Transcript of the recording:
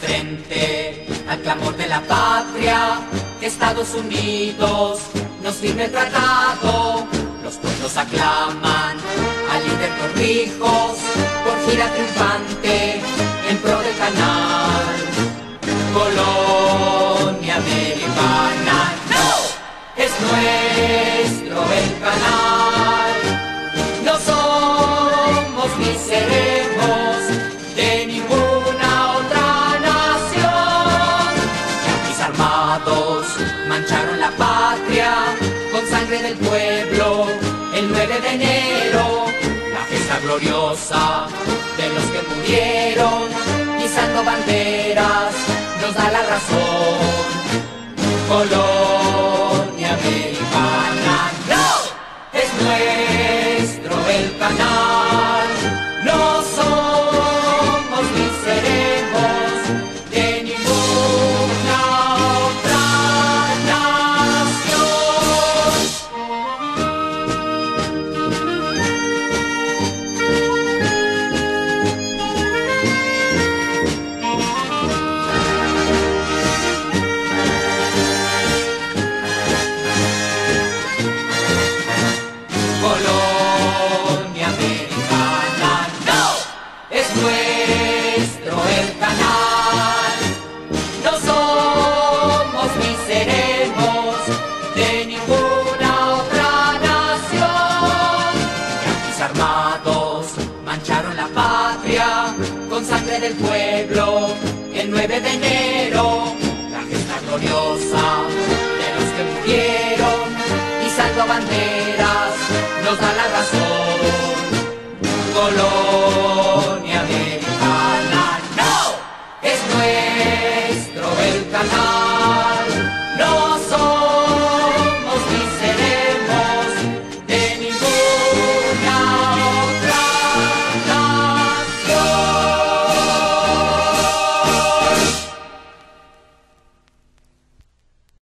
frente al clamor de la patria. Estados Unidos nos firme el tratado, los pueblos aclaman al líder Torrijos por gira triunfante en pro del canal. Mancharon la patria con sangre del pueblo el 9 de enero. La fiesta gloriosa de los que murieron pisando banderas nos da la razón. Colonia con sangre del pueblo, el 9 de enero, la gesta gloriosa de los que murieron, izando banderas, nos da la razón, colonia americana, no, es nuestro el canal.